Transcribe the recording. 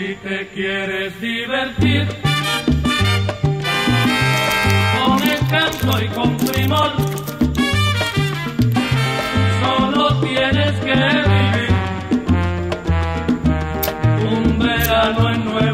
si te quieres divertir. Con encanto y con primor, solo tienes que vivir un verano en nuevo.